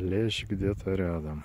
лещ где-то рядом.